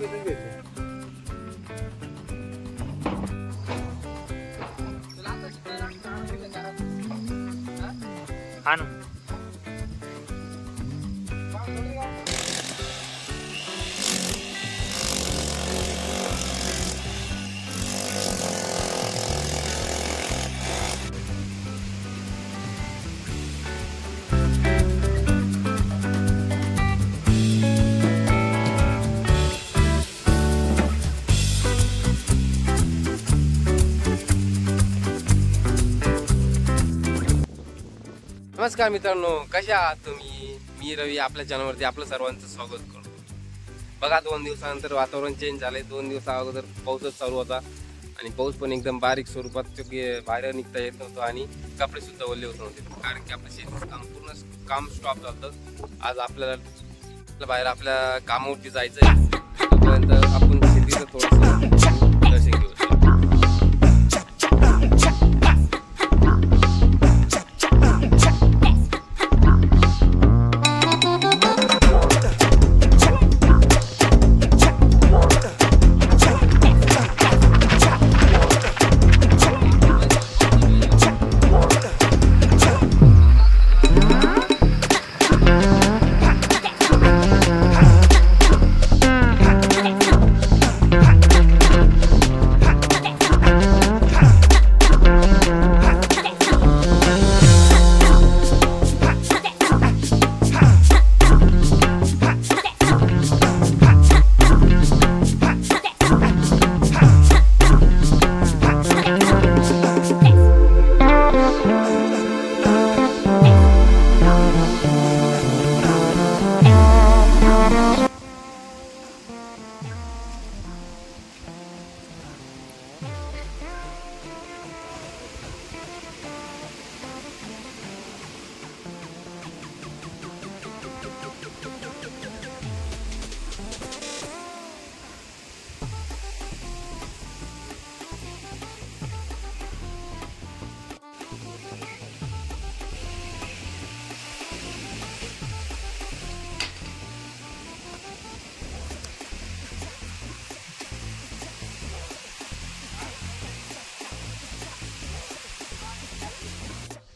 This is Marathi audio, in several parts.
इकडे भेटतो हा ना. नमस्कार मित्रांनो कशा आहात तुम्ही? मी रवी आपल्या चॅनलवरती आपलं सर्वांचं स्वागत करतो. बघा दोन दिवसानंतर वातावरण चेंज झालंय. दोन दिवसा अगोदर पाऊसच चालू होता आणि पाऊस पण एकदम बारीक स्वरूपात बाहेर निघता येत नव्हतं आणि कपडे सुद्धा ओले होत नव्हते. कारण की आपलं शेतीचं काम पूर्ण काम स्टॉप झालं आज आपल्याला बाहेर आपल्या कामावरती जायचं आहे तोपर्यंत आपण शेतीचं थोडंसं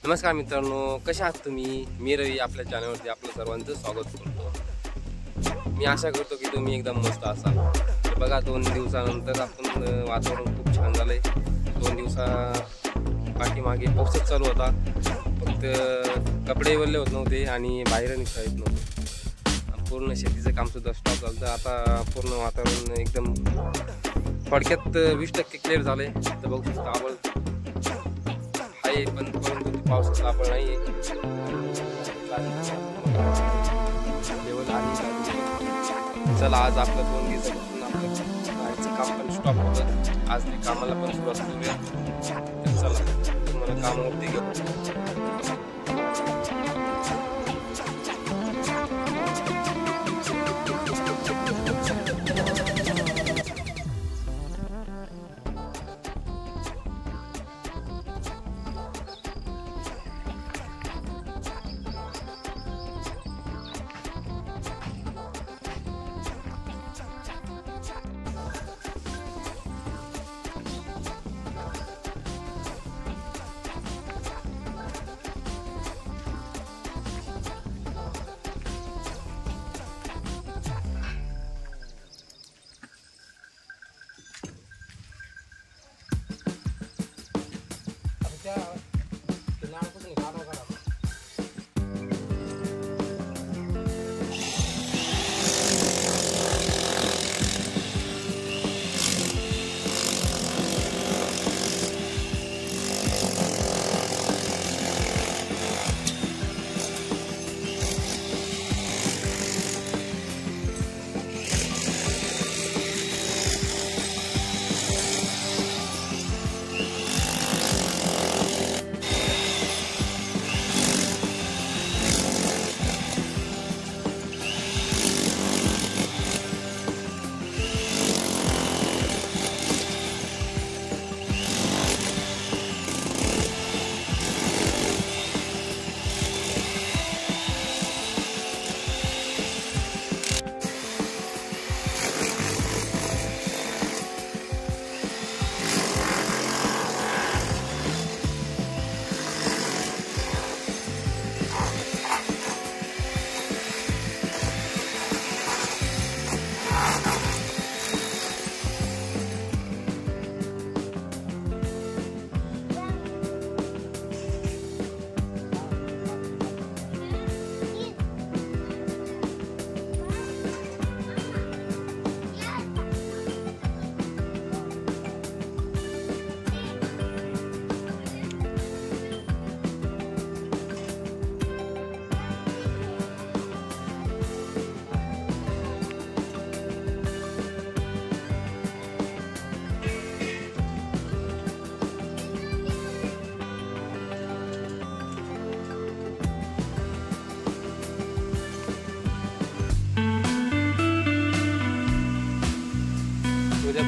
नमस्कार मित्रांनो कशा आहात तुम्ही? मी रवी आपल्या चॅनलवरती आपलं सर्वांचं स्वागत करतो. मी आशा करतो की तुम्ही एकदम मस्त असाल. तर बघा दोन दिवसानंतर आपण वातावरण खूप छान झालं आहे दोन दिवसा पाठीमागे पाऊसच चालू होता. फक्त कपडे वरले होत नव्हते आणि बाहेर निघता येत नव्हते. पूर्ण शेतीचं कामसुद्धा स्टॉप झालं. तर आता पूर्ण वातावरण एकदम थोडक्यात वीस टक्के क्लिअर झालं आहे तर बघू शकता आवड आहे पण परंतु ते पावसाचा आपण नाही चला आज आपलं दोन दिवसापासून आपलं काम पण स्टॉप होतं आज ते कामाला पण सुरुवात करूया चला तुम्हाला कामावरती घेऊ.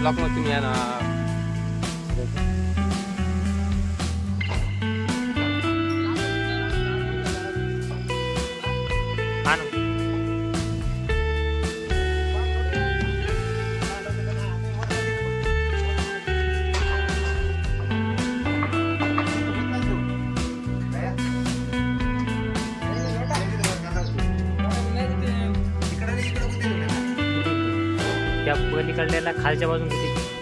उद्या ब्लॉकमध्ये तुम्ही या ना त्या खालच्या बाजून किती?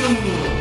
이름으로.